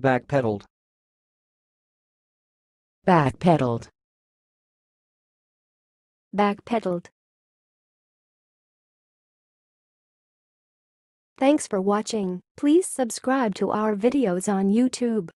Backpedaled. backpedaled, backpedaled. Thanks for watching. Please subscribe to our videos on YouTube.